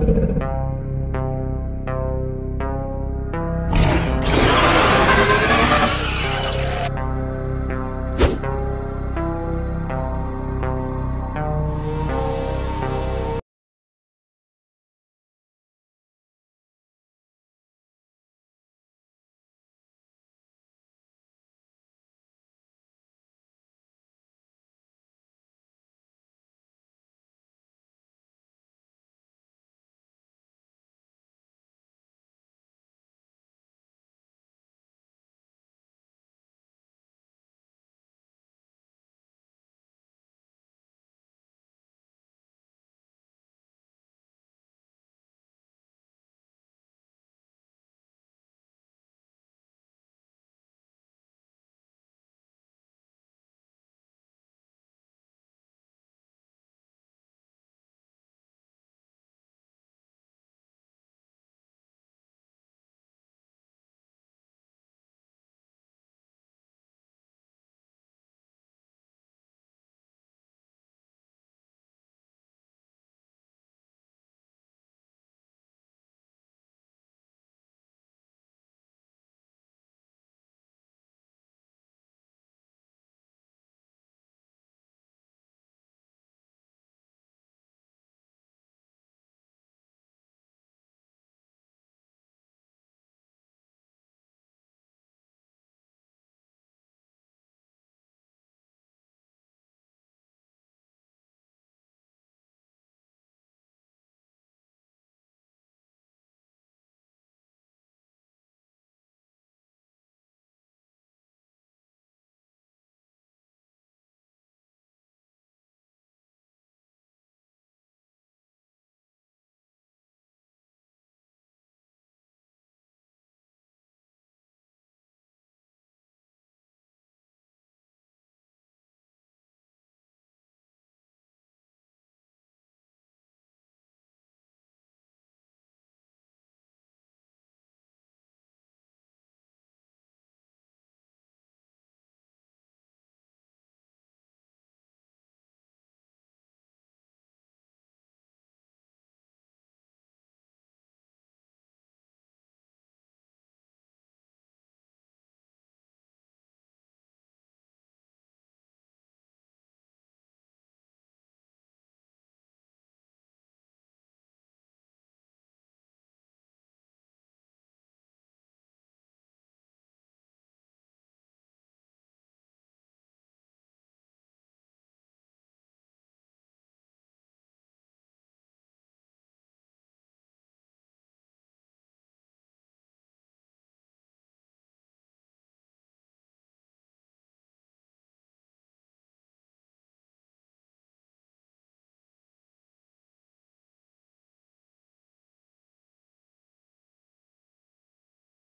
you